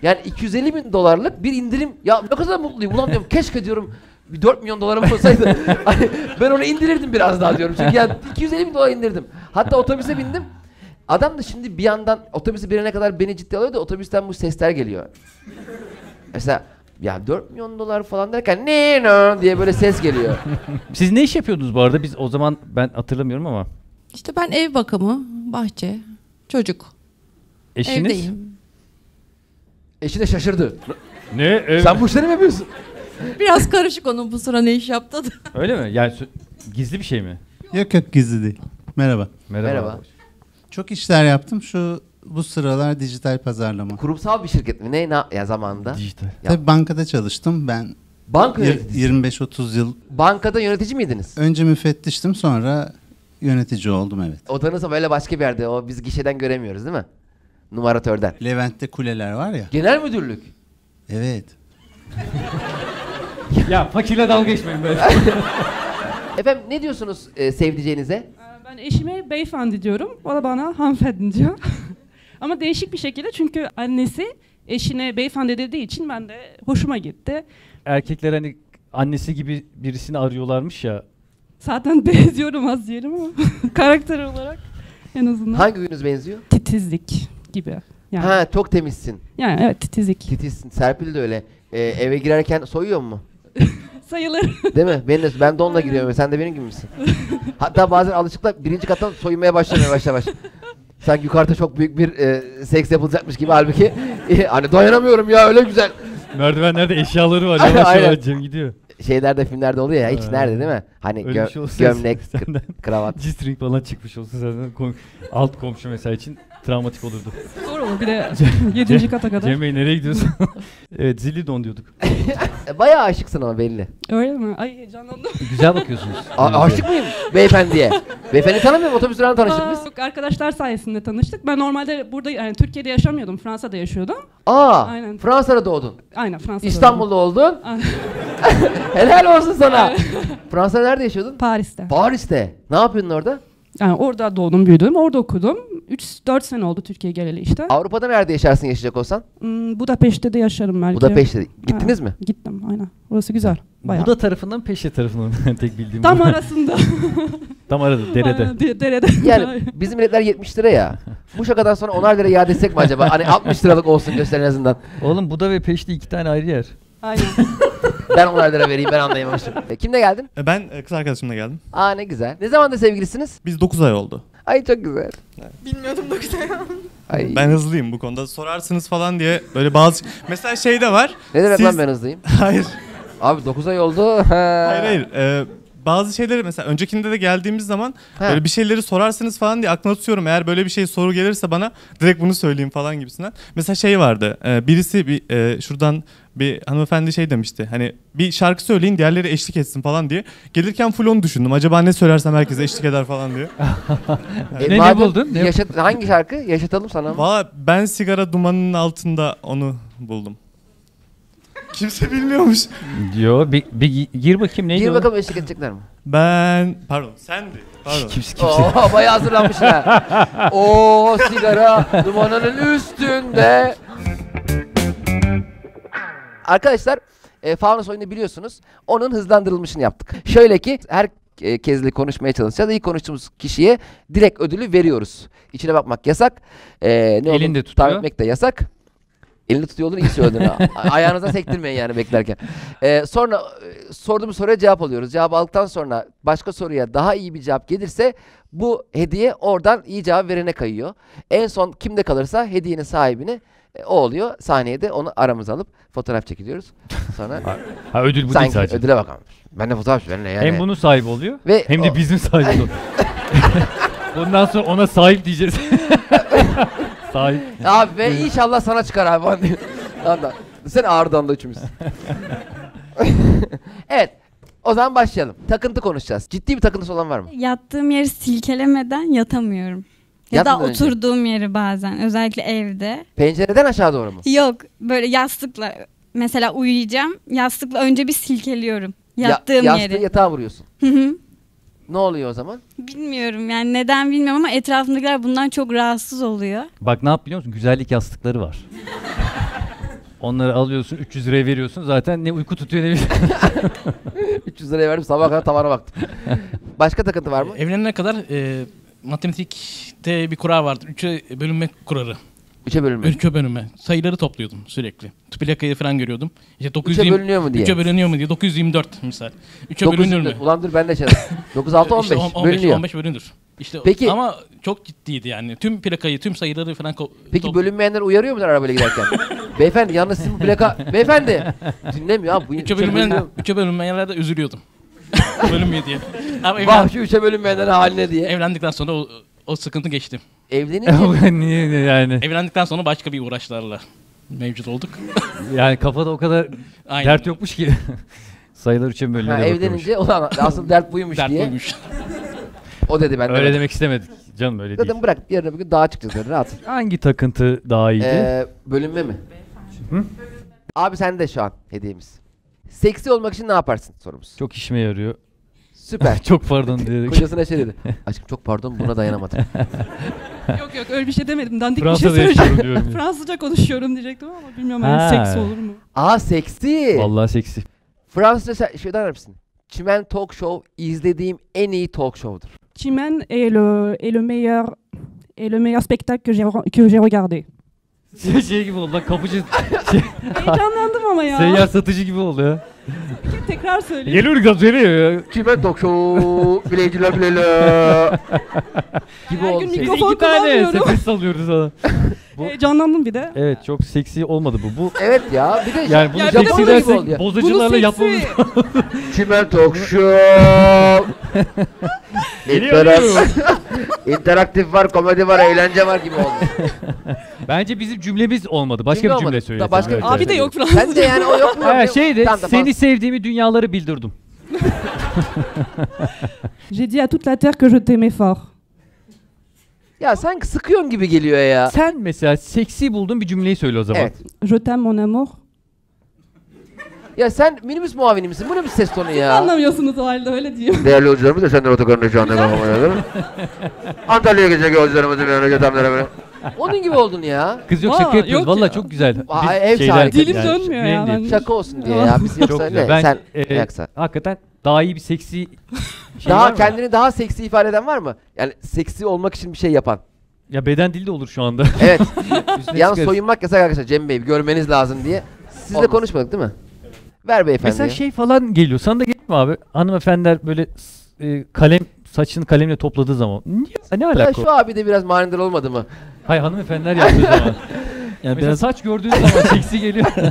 Yani 250 bin dolarlık bir indirim. Ya ne kadar mutluyum. Ulan diyorum keşke diyorum bir 4 milyon dolarım olsaydı. Hani ben onu indirirdim biraz daha diyorum. Çünkü yani 250 bin dolar indirdim. Hatta otobüse bindim. Adam da şimdi bir yandan otobüse binene kadar beni ciddi alıyor da otobüsten bu sesler geliyor. Mesela ya 4 milyon dolar falan derken ne no diye böyle ses geliyor. Siz ne iş yapıyordunuz bu arada? Biz o zaman ben hatırlamıyorum ama. İşte ben ev bakımı, bahçe, çocuk. Eşiniz? Evdeyim. Eşi de şaşırdı. Ne? Ev- Sen bu işleri mi yapıyorsun? Biraz karışık onun bu sıra ne iş yaptı da. Öyle mi? Yani gizli bir şey mi? Yok yok gizli değil. Merhaba. Merhaba. Merhaba. Çok işler yaptım. Şu bu sıralar dijital pazarlama. Kurumsal bir şirket mi? Ne, ne ya zamanında? Dijital. Ya- Tabii bankada çalıştım. Ben Banka yöneticisi. 25-30 yıl Bankada yönetici miydiniz? önce müfettiştim sonra yönetici oldum evet. Odanız böyle başka bir yerde. O biz gişeden göremiyoruz değil mi? Numaratörden. Levent'te kuleler var ya. Genel müdürlük. Evet. Ya fakirle dalga geçmeyin böyle. Efendim ne diyorsunuz e, sevdiceğinize? Ben eşime beyefendi diyorum. O da bana hanımefendi diyor. Ama değişik bir şekilde çünkü annesi eşine beyefendi dediği için ben de hoşuma gitti. Erkekler hani annesi gibi birisini arıyorlarmış ya. Zaten benziyorum az diyelim ama karakter olarak en azından. Hangi huyunuz benziyor? Titizlik gibi. Yani, Ha çok temizsin. yani evet titizlik. Titizsin. Serpil de öyle. E, eve girerken soyuyor mu? Sayılır. Değil mi? Ben de ben donla giriyorum. Sen de benim gibi misin? Hatta bazen alışıkla birinci kattan soyunmaya başlamaya yavaş yavaş. Sanki yukarıda çok büyük bir e, seks yapılacakmış gibi halbuki e, hani dayanamıyorum ya öyle güzel. Merdivenlerde eşyaları var yavaş yavaş Cem gidiyor. Şeylerde filmlerde oluyor ya hiç nerede değil mi? Hani Öyle gö- şey gömlek, senden kravat. G-string falan çıkmış olsa zaten kom- alt komşu mesela için travmatik olurdu. Zor olur bir de yedinci kata kadar. Cem Bey nereye gidiyorsun? evet zilli don diyorduk. Bayağı aşıksın ama belli. Öyle mi? Ay heyecanlandım. Güzel bakıyorsunuz. A- aşık mıyım beyefendiye? Beyefendi tanımıyorum otobüs durağında tanıştık biz. Yok, arkadaşlar sayesinde tanıştık. Ben normalde burada yani Türkiye'de yaşamıyordum. Fransa'da yaşıyordum. Aa Aynen. Fransa'da doğdun. Aynen Fransa'da. İstanbul'da oldun. Helal olsun sana. Fransa'da nerede yaşıyordun? Paris'te. Paris'te. Ne yapıyordun orada? Yani orada doğdum, büyüdüm. Orada okudum. 3-4 sene oldu Türkiye'ye geleli işte. Avrupa'da nerede yaşarsın yaşayacak olsan? Hmm, Budapeşte de yaşarım belki. Budapeşte. Gittiniz Ha, mi? Gittim aynen. Orası güzel. Bayağı. Buda tarafından peşe tarafından tek bildiğim Tam bu. arasında. Tam arada derede. Aynen, de- derede. Yani bizim biletler 70 lira ya. Bu şakadan sonra 10'ar lira iade etsek mi acaba? Hani 60 liralık olsun göster en azından. Oğlum Buda ve Peşte iki tane ayrı yer. Aynen. Ben 10'ar lira vereyim ben anlayamamışım. E, Kimle geldin? E, Ben e, kız arkadaşımla geldim. Aa ne güzel. Ne zamandır sevgilisiniz? Biz 9 ay oldu. Ay çok güzel. Bilmiyordum 9 ay Ay. Ben hızlıyım bu konuda. Sorarsınız falan diye böyle bazı... Mesela şey de var. Ne demek siz- lan ben hızlıyım? Hayır. Abi 9 ay oldu. Hayır hayır. Ee, bazı şeyleri mesela öncekinde de geldiğimiz zaman Ha. böyle bir şeyleri sorarsınız falan diye aklına tutuyorum. Eğer böyle bir şey soru gelirse bana direkt bunu söyleyeyim falan gibisinden. Mesela şey vardı. e, birisi bir e, şuradan bir hanımefendi şey demişti. Hani bir şarkı söyleyin diğerleri eşlik etsin falan diye. Gelirken full onu düşündüm. Acaba ne söylersem herkes eşlik eder falan diye. E, Ne- ne buldun? Ne- Yaşat, hangi şarkı? Yaşatalım sana. Valla ben sigara dumanının altında onu buldum. Kimse bilmiyormuş. Yo bir, bir gi- gir bakayım neydi Gir o? bakalım eşlik edecekler mi? Ben pardon sendi. Pardon. Kimse kimse. Oo bayağı hazırlanmış ha. Oo sigara dumanının üstünde. Arkadaşlar e, Faunus oyunu biliyorsunuz. Onun hızlandırılmışını yaptık. Şöyle ki her e, kezle konuşmaya çalışacağız. İlk konuştuğumuz kişiye direkt ödülü veriyoruz. İçine bakmak yasak. E, ne Elinde tutuyor. tahmin etmek de yasak. Elini tutuyor olur iyi söyledin. A- Ayağınıza sektirmeyin yani beklerken. Ee, sonra e, sorduğumuz soruya cevap alıyoruz. Cevap aldıktan sonra başka soruya daha iyi bir cevap gelirse bu hediye oradan iyi cevap verene kayıyor. En son kimde kalırsa hediyenin sahibini e, o oluyor. Sahneye de onu aramıza alıp fotoğraf çekiliyoruz. Sonra Ha ödül bu değil Sanki sadece. ödüle bakalım. Ben de fotoğraf ben de yani. Hem bunun sahibi oluyor Ve hem de o- bizim sahibi oluyor. Bundan sonra ona sahip diyeceğiz. Sahip. Abi ve inşallah sana çıkar abi. falan diyor. Tamam da. Sen ağırdan da üçümüz. evet. O zaman başlayalım. Takıntı konuşacağız. Ciddi bir takıntısı olan var mı? Yattığım yeri silkelemeden yatamıyorum. Ya da Yatmadan önce. oturduğum yeri bazen özellikle evde. Pencereden aşağı doğru mu? Yok böyle yastıkla mesela uyuyacağım yastıkla önce bir silkeliyorum Ya- yattığım yastığı yeri. yatağa vuruyorsun. Hı hı. Ne oluyor o zaman? Bilmiyorum yani neden bilmiyorum ama etrafımdakiler bundan çok rahatsız oluyor. Bak ne yap biliyor musun? Güzellik yastıkları var. Onları alıyorsun 300 liraya veriyorsun zaten ne uyku tutuyor ne bir 300 liraya verdim sabah kadar tavana baktım. Başka takıntı var mı? Evlenene kadar e, matematikte bir kural vardır. Üçe bölünme kurarı. Üçe bölünme. Üçe bölünme. Sayıları topluyordum sürekli. Plakayı falan görüyordum. İşte 920, bölünüyor mu diye. Üçe bölünüyor mu diye. 924 misal. Üçe 9 bölünür mü? Ulan dur ben de şey 9 6 15, İşte on- 15 bölünüyor. 15 bölünür. İşte Peki- ama çok ciddiydi yani. Tüm plakayı, tüm sayıları falan Peki bölünmeyenler uyarıyor mular arabayla giderken? Beyefendi yalnız sizin bu plaka... Beyefendi! Dinlemiyor abi. Bu Üçe bölünmeyen, üçe bölünmeyenlerde üzülüyordum. Bölünmüyor diye. Ama Vah şu üçe bölünmeyenlerin haline diye. Evlendikten sonra o, o sıkıntı geçti. Evlenince? Niye ne yani? Evlendikten sonra başka bir uğraşlarla mevcut olduk. Yani kafada o kadar Aynen. dert yokmuş ki. Sayılar üçe bölünüyor. Ha, evlenince ulan asıl dert buymuş Dert diye. buymuş. O dedi ben Öyle demedim. demek istemedik. Canım öyle değil. Dedim bırak yarın öbür gün dağa çıkacağız dedi rahat. Hangi takıntı daha iyiydi? Ee, bölünme mi? Hı? Abi sen de şu an hediyemiz. Seksi olmak için ne yaparsın sorumuz. Çok işime yarıyor. Süper. çok pardon dedi. Kocasına şey dedi. Aşkım çok pardon buna dayanamadım. yok yok öyle bir şey demedim. Dandik bir Fransa'da şey yaşıyorum söyleyeceğim. diyorum. Fransızca konuşuyorum diyecektim ama bilmiyorum Ha. öyle seks olur mu? Aa seksi. Vallahi seksi. Fransızca sen- şey der misin? Çimen Talk Show izlediğim en iyi talk show'dur. Chimène est le, est le meilleur est le meilleur spectacle que j'ai que j'ai regardé. Şey, şey gibi oldu lan kapıcı. Şey, Heyecanlandım ama ya. seyyar satıcı gibi oldu ya. Tekrar söyleyeyim. Geliyor gaz veriyor ya. Çimen Talk Show bileyciler bileyler. gibi Her oldu. gün seksi. Biz Mikrofon iki tane kullanmıyorum. sepet salıyoruz sana. Bu- Heyecanlandım bir de. Evet çok seksi olmadı bu. Bu Evet ya bir de yani bunu Ya bir de seksi bunu- dersek bozacılarla Bunu yapmamız seksi- Çimen Talk Show. Geliyor, interaktif var, komedi var, eğlence var gibi oldu. Bence bizim cümlemiz olmadı. Başka Cümle bir cümle olmadı. söyledim. Da başka bir evet. de yok Fransızca. Sen de yani o yok mu? Ha, şeydi, Tamam, tamam. seni sevdiğimi dünyaları bildirdim. J'ai dit à toute la terre que je t'aimais fort. Ya sanki sıkıyorsun gibi geliyor ya. Sen mesela seksi bulduğun bir cümleyi söyle o zaman. Evet. Je t'aime mon amour. Ya sen minibüs muavini misin? Bu ne bir ses tonu ya? Anlamıyorsunuz o halde öyle diyor. Değerli yolcularımız Esenler Otogarı'nda şu anda kalmaya Antalya'ya gidecek yolcularımızı bir an önce tam beraber. Onun gibi oldun ya. Kız yok Aa, şaka yapıyoruz. yok Valla ya. çok güzel. Aa, Biz hepsi şeyler- harika. Dilim dönmüyor ya, neydi? ben- Şaka olsun diye ya. Biz Çok yoksa güzel. ne? Ben sen e, yoksa. hakikaten daha iyi bir seksi şey daha var mı? kendini daha seksi ifade eden var mı? Yani seksi olmak için bir şey yapan. Ya beden dili de olur şu anda. Evet. Üstüne Yalnız çıkarız. soyunmak yasak arkadaşlar Cem Bey görmeniz lazım diye. Sizle Olmaz. konuşmadık değil mi? Ver beyefendi. Mesela şey falan geliyor. Sana da geliyor mu abi? Hanımefendiler böyle s- e, kalem saçını kalemle topladığı zaman. Niye? Ne Ya alaka? o? şu abi de biraz manidar olmadı mı? Hayır hanımefendiler yaptığı zaman. Mesela biraz- saç gördüğün zaman seksi geliyor.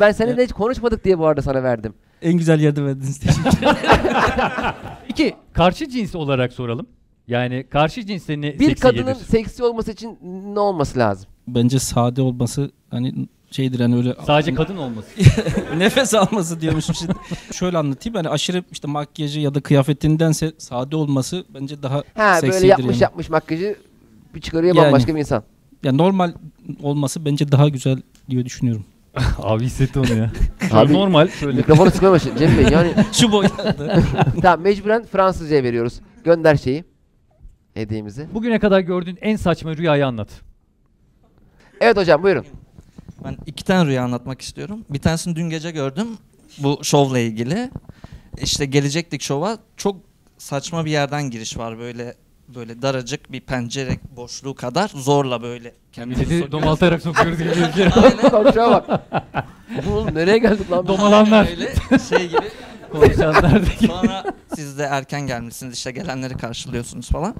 Ben seninle hiç konuşmadık diye bu arada sana verdim. En güzel yerde verdiniz. Teşekkür İki, karşı cins olarak soralım. Yani karşı cinste ne Bir seksi kadının gelir? seksi olması için ne olması lazım? Bence sade olması hani şeydir hani öyle Sadece kadın olması. nefes alması diyormuşum şimdi. Şöyle anlatayım hani aşırı işte makyajı ya da kıyafetindense sade olması bence daha Ha seksidir böyle yapmış yani. yapmış makyajı bir çıkarıyor Yani. bambaşka bir insan. Ya normal olması bence daha güzel diye düşünüyorum. Abi hissetti onu ya. Abi, normal şöyle. Mikrofonu sıkmaya başladı Cem Bey yani. Şu boylarda. tamam mecburen Fransızcaya veriyoruz. Gönder şeyi. Hediyemizi. Bugüne kadar gördüğün en saçma rüyayı anlat. Evet hocam buyurun. Ben iki tane rüya anlatmak istiyorum. Bir tanesini dün gece gördüm. Bu şovla ilgili. İşte gelecektik şova. Çok saçma bir yerden giriş var böyle böyle daracık bir pencere boşluğu kadar zorla böyle kendimizi Milleti domaltarak sokuyoruz gibi gözüküyor. Aynen. Konuşmaya bak. Oğlum nereye geldik lan? Domalanlar. Böyle şey gibi. Konuşanlar gibi. Sonra siz de erken gelmişsiniz işte gelenleri karşılıyorsunuz falan.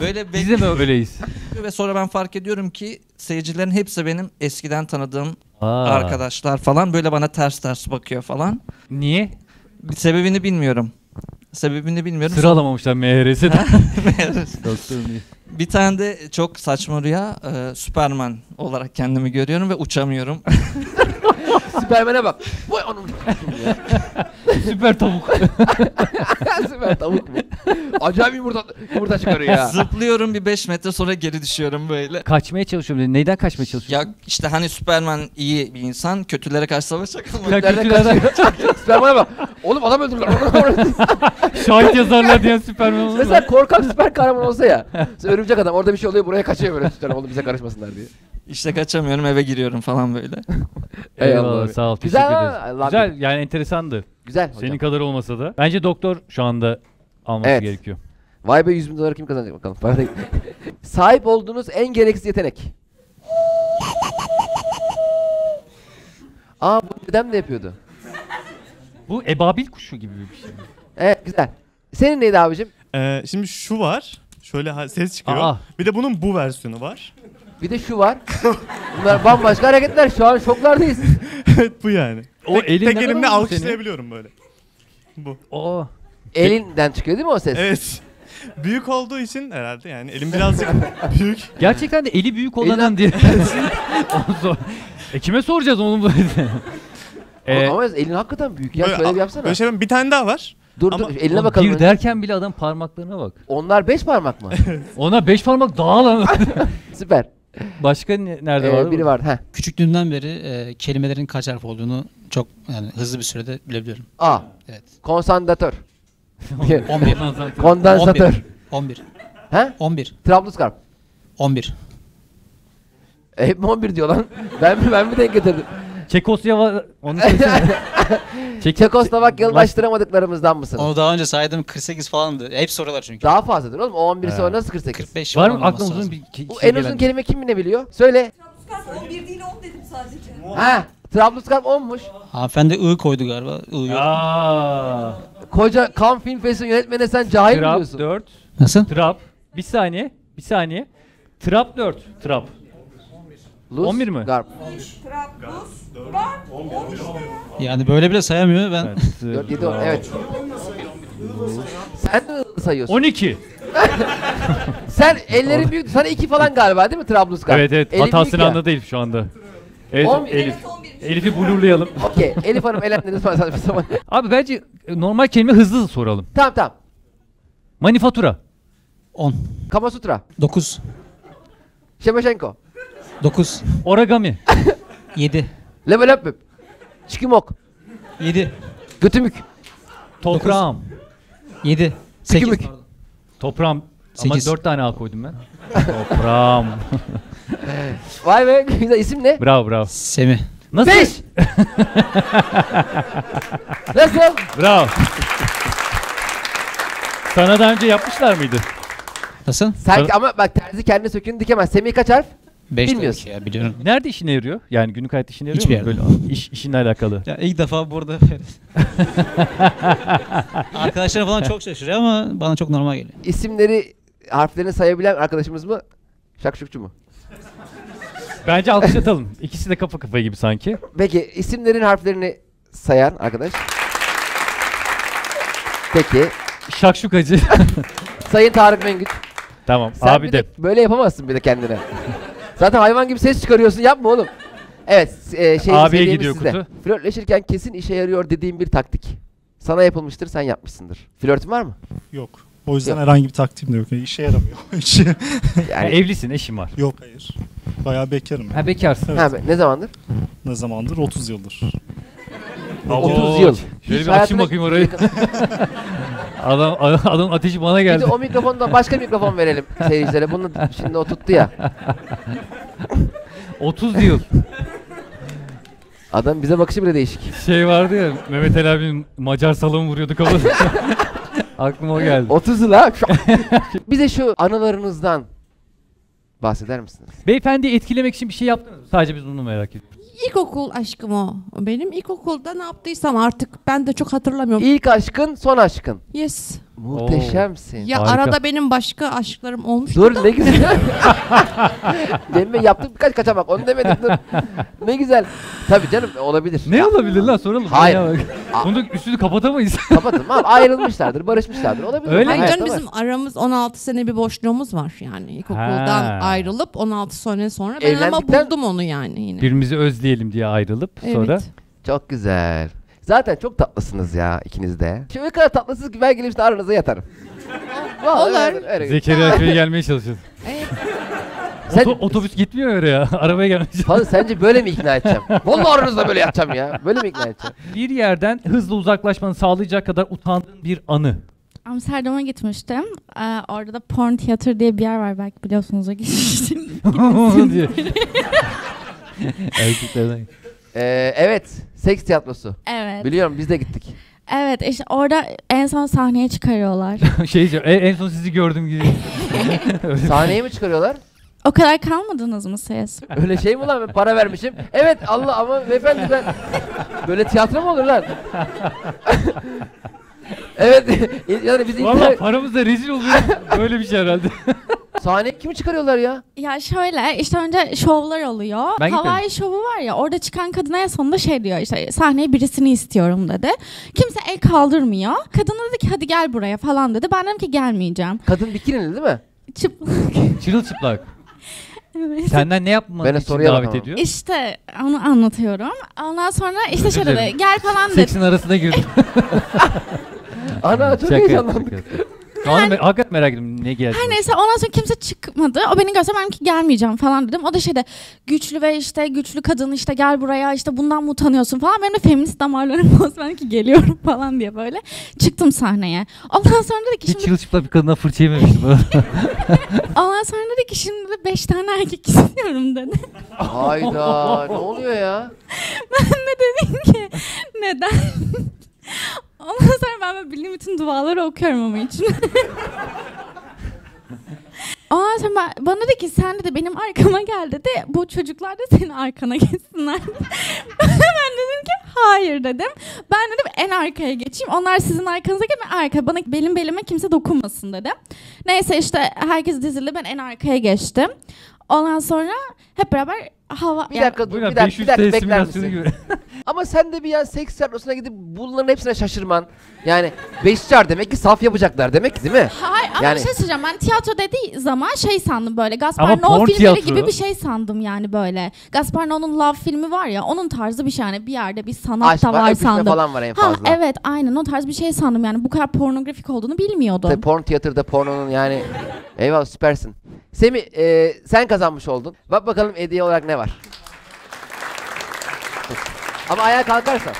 Böyle Biz de mi öyleyiz? Ve sonra ben fark ediyorum ki seyircilerin hepsi benim eskiden tanıdığım Aa. arkadaşlar falan böyle bana ters ters bakıyor falan. Niye? Bir sebebini bilmiyorum. Sebebini bilmiyorum. Sıralamamışlar MHR'si de. Bir tane de çok saçma rüya. e, Superman olarak kendimi görüyorum ve uçamıyorum. Süpermen'e bak. Vay onun. Süper tavuk. Süper tavuk mu? Acayip yumurta, yumurta çıkarıyor ya. Zıplıyorum bir 5 metre sonra geri düşüyorum böyle. Kaçmaya çalışıyorum. Neyden kaçmaya çalışıyorsun? Ya işte hani Superman iyi bir insan, kötülere karşı savaşacak ama Ya kötülerden-? Süpermen'e bak. Oğlum adam öldürdüler. Şahit yazarlar diyen Süperman olur mu? Mesela korkak süper kahraman olsa ya. Örümcek adam orada bir şey oluyor buraya kaçıyor böyle tutuyorum oğlum bize karışmasınlar diye. işte kaçamıyorum eve giriyorum falan böyle. Eyvallah Eyvallah. sağ ol. Güzel teşekkür ederiz. Allah Güzel yani enteresandı. Güzel hocam. Senin kadar olmasa da. Bence doktor şu anda alması Evet. gerekiyor. Vay be 100 bin doları kim kazanacak bakalım. Da- Sahip olduğunuz en gereksiz yetenek. Aa bu dedem de yapıyordu. Bu ebabil kuşu gibi bir şey. Evet güzel. Senin neydi abicim? Ee, şimdi şu var. Şöyle ha- ses çıkıyor. Aa. Bir de bunun bu versiyonu var. Bir de şu var. Bunlar bambaşka hareketler. Şu an şoklardayız. evet bu yani. O tek, elin tek elimle alkışlayabiliyorum böyle. Bu. Oo. Elinden çıkıyor değil mi o ses? Evet. Büyük olduğu için herhalde yani elim birazcık büyük. Gerçekten de eli büyük olanın diye. Onu sor- e kime soracağız onu böyle? Ee, Ama elin hakikaten büyük ya. Böyle, Şöyle bir yapsana. böyle şey, bir tane daha var. dur ama- dur eline bakalım. bir önce. derken bile adam parmaklarına bak. Onlar beş parmak mı? Ona beş parmak daha lan. Süper. Başka ne- nerede Ee, var? biri var. Heh. Küçüklüğümden beri e, kelimelerin kaç harf olduğunu çok yani hızlı bir sürede bilebiliyorum. A. Evet. Konsandatör. 11. Kondansatör. 11. He? 11. Trablusgarp. 11. E, hep mi 11 diyor lan? ben mi ben mi denk getirdim? Çekosya onu söylesene. Çek- Çekoslovak yıllaştıramadıklarımızdan mısınız? Onu daha önce saydım 48 falandı. Hep soruyorlar çünkü. Daha fazladır oğlum. O 11 He. sonra nasıl 48? 45 Var mı lazım. bir ke- Bu şey en uzun gelen? kelime kim ne biliyor? Söyle. 11 değil 10 dedim sadece. Ha, Trablusgarp 10'muş. Hanımefendi I koydu galiba. I yok. Aa. Koca Cannes Film Festivali yönetmeni sen cahil mi Trap diyorsun? 4. Nasıl? Trap. Bir saniye. Bir saniye. Trap 4. Trap. Luz, 11 mi? Garp. Yani böyle bile sayamıyor ben. 4, 7, 10. Evet. Sen de hızlı sayıyorsun. 12. Sen ellerin büyük. Sana iki falan galiba değil mi Trabluskan? Evet evet Elin hatasını anladı Elif şu anda. Evet On- Elif. Elif'i blurlayalım. Okey. Elif Hanım elendiniz falan saçma sapan. Abi bence e, normal kelime hızlı soralım. Tamam tamam. Manifatura. 10. Kamasutra. 9. Şemeşenko. 9. Origami. 7. Level up. Çikimok. 7. Götümük. Toprağım. 7. Tükümük. 8. Toprağım. Ama Sekiz. dört tane A koydum ben. Toprağım. Vay be güzel isim ne? bravo bravo. Semih. Nasıl? Beş. Nasıl? Bravo. Sana daha önce yapmışlar mıydı? Nasıl? Sen ama bak terzi kendine söküğünü dikemez. Semih kaç harf? 5 Bilmiyorsun. ya biliyorum. Nerede işine yarıyor? Yani günlük hayatta işine yarıyor Hiçbir mu? Böyle iş, işinle alakalı. Ya ilk defa burada Arkadaşlarım falan çok şaşırıyor ama bana çok normal geliyor. İsimleri harflerini sayabilen arkadaşımız mı? Şakşukçu mu? Bence alkışlatalım. İkisi de kafa kafaya gibi sanki. Peki isimlerin harflerini sayan arkadaş. Peki. Şakşukacı. Sayın Tarık Mengüç. tamam. Sen abi de böyle yapamazsın bir de kendine. Zaten hayvan gibi ses çıkarıyorsun yapma oğlum. Evet e, şey Abiye gidiyor sizde. kutu. Flörtleşirken kesin işe yarıyor dediğim bir taktik. Sana yapılmıştır sen yapmışsındır. Flörtün var mı? Yok. O yüzden Yok. herhangi bir taktiğim de yok. Yani işe yaramıyor. Hiç. Yani evlisin, eşin var. Yok hayır. Bayağı bekarım. Ha, bekarsın. Evet. Ha, be- ne zamandır? Ne zamandır? 30 yıldır. Oo, 30 yıl. Şöyle Hiç bir açayım bakayım orayı. adam adam ateşi bana Bir geldi. de o mikrofonda başka mikrofon verelim seyircilere. Bunu şimdi o tuttu ya. 30 yıl. Adam bize bakışı bile değişik. Şey vardı ya Mehmet Ali abinin Macar salon vuruyordu kafasına. Aklıma o geldi. 30 yıl ha. Bize şu anılarınızdan bahseder misiniz? Beyefendi etkilemek için bir şey yaptınız mı? Sadece biz bunu merak ediyoruz. İlkokul aşkım o. Benim ilkokulda ne yaptıysam artık ben de çok hatırlamıyorum. İlk aşkın, son aşkın. Yes. Muhteşemsin. Ya arada benim başka aşklarım olmuştu Dur da. ne güzel. Bey yaptık birkaç kaçamak onu demedim dur. Ne güzel. Tabii canım olabilir. Ne olabilir lan soralım. Hayır. Ya bak. Bunu üstünü kapatamayız. Kapatın abi ayrılmışlardır, barışmışlardır. Olabilir. Öyle Hayır canım bizim var. aramız 16 sene bir boşluğumuz var yani. İlkokuldan Ha. ayrılıp 16 sene sonra ben ama Evlendikten- buldum onu yani yine. Birbirimizi özleyelim diye ayrılıp Evet. sonra. Çok güzel. Zaten çok tatlısınız ya ikiniz de. Şu kadar tatlısınız ki ben gelip işte aranıza yatarım. Vallahi Olur. öyle- Zekeriya Köy'e gelmeye çalışıyoruz. Sen- Oto- otobüs gitmiyor oraya. Arabaya gelmeye çalışıyoruz. Fazla sence böyle mi ikna edeceğim? Vallahi aranızda böyle yatacağım ya. Böyle mi ikna edeceğim? Bir yerden hızlı uzaklaşmanı sağlayacak kadar utandığın bir anı. Amsterdam'a gitmiştim. Ee, orada da Porn Theater diye bir yer var belki biliyorsunuz. Gitmiştim. diye. Erkeklerden. Ee, evet. Seks tiyatrosu. Evet. Biliyorum biz de gittik. evet işte orada en son sahneye çıkarıyorlar. şey diyeceğim, en, en son sizi gördüm gibi. Sahneye mi çıkarıyorlar? o kadar kalmadınız mı ses? Öyle şey mi lan ben para vermişim? Evet Allah ama beyefendi ben... Böyle tiyatro mu olur lan? evet. yani biz Valla ilk paramızla rezil oluyor. Böyle bir şey herhalde. sahneye kimi çıkarıyorlar ya? Ya şöyle işte önce şovlar oluyor. Ben gitmedim. Hawaii şovu var ya orada çıkan kadına en sonunda şey diyor işte sahneye birisini istiyorum dedi. Kimse el kaldırmıyor. Kadın dedi ki hadi gel buraya falan dedi. Ben dedim ki gelmeyeceğim. Kadın bikinili değil mi? Çıplak. Çırılçıplak. Evet. Senden ne yapmanı Ben de için soruya davet bakamam. ediyor? İşte onu anlatıyorum. Ondan sonra işte Özür şöyle dilerim. gel falan dedi. Seksin arasına girdim. Ana çok Şaka heyecanlandık. Şu me- hakikaten merak ettim ne geldi. Her neyse ondan sonra kimse çıkmadı. O beni görse ben ki gelmeyeceğim falan dedim. O da şeyde güçlü ve işte güçlü kadın işte gel buraya işte bundan mı utanıyorsun falan. Benim de feminist damarlarım olsun ben ki geliyorum falan diye böyle. Çıktım sahneye. Ondan sonra dedi ki Hiç şimdi çırılçıplak bir kadına fırça yememiştim. ondan sonra dedi ki şimdi de beş tane erkek istiyorum dedi. Hayda ne oluyor ya? Ben de dedim ki neden? Ondan sonra ben böyle bildiğim bütün duaları okuyorum ama için. Ondan sonra ben- bana dedi ki sen de benim arkama gel dedi. Bu çocuklar da senin arkana geçsinler. ben dedim ki hayır dedim. Ben dedim en arkaya geçeyim. Onlar sizin arkanıza gelin arka. Bana belim belime kimse dokunmasın dedim. Neyse işte herkes dizildi ben en arkaya geçtim. Ondan sonra hep beraber hava... Bir dakika dur Buyurun, bir dakika, 500 bir dakika bekler simülasyonu misin? gibi. Ama sen de bir yani seks tiyatrosuna gidip bunların hepsine şaşırman. Yani beş çar demek ki saf yapacaklar demek ki değil mi? Hayır ama yani, bir şey söyleyeceğim. Ben tiyatro dediği zaman şey sandım böyle. Ama Gaspar porn Noé filmleri tiyatro. gibi bir şey sandım yani böyle. Gaspar Noé'nun Love filmi var ya onun tarzı bir şey yani bir yerde bir sanat Aşk da var, sandım. falan var en fazla. Ha, evet aynen o tarz bir şey sandım yani bu kadar pornografik olduğunu bilmiyordum. Tabii porn tiyatroda pornonun yani eyvallah süpersin. Semi e, sen kazanmış oldun. Bak bakalım hediye olarak ne var. Ama ayağa kalkarsan.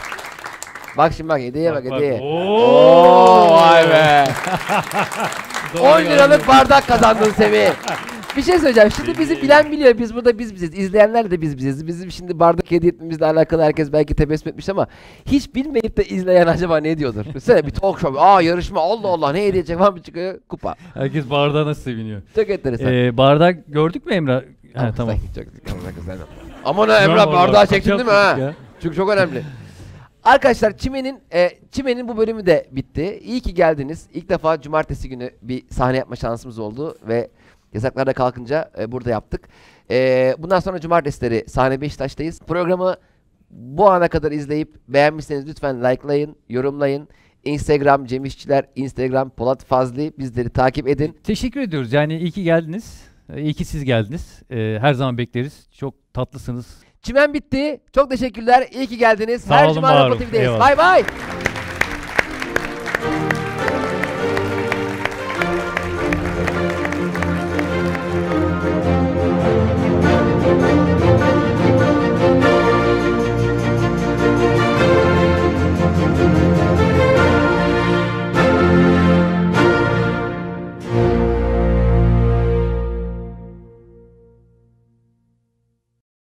Bak şimdi bak hediyeye bak, Bak, hediyeye. Oo. vay be. Doğru 10 liralık bardak kazandın Semi. Bir şey söyleyeceğim. Şimdi bizi bilen biliyor. Biz burada biz biziz. İzleyenler de biz biziz. Bizim şimdi bardak hediye etmemizle alakalı herkes belki tebessüm etmiş ama hiç bilmeyip de izleyen acaba ne diyordur? Mesela bir talk show. Aa yarışma Allah Allah ne hediye edecek falan bir çıkıyor kupa. Herkes bardağa nasıl seviniyor. Çok enteresan. Ee, bardak gördük mü Emrah? Ha, tamam. Aman ha Emrah bardağı çektin değil mi ha? ya. Çünkü çok önemli. Arkadaşlar Çimen'in e, Çimen'in bu bölümü de bitti. İyi ki geldiniz. İlk defa cumartesi günü bir sahne yapma şansımız oldu ve yasaklarda kalkınca e, burada yaptık. E, bundan sonra cumartesileri sahne Beşiktaş'tayız. Programı bu ana kadar izleyip beğenmişseniz lütfen likelayın, yorumlayın. Instagram Cem İşçiler, Instagram Polat Fazlı bizleri takip edin. Teşekkür ediyoruz. Yani iyi ki geldiniz. İyi ki siz geldiniz. Ee, her zaman bekleriz. Çok tatlısınız. Çimen bitti. Çok teşekkürler. İyi ki geldiniz. Sağ Her olun, cuma. Eyvallah. Bay bay.